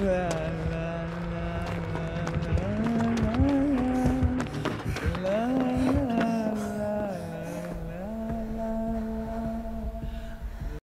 对。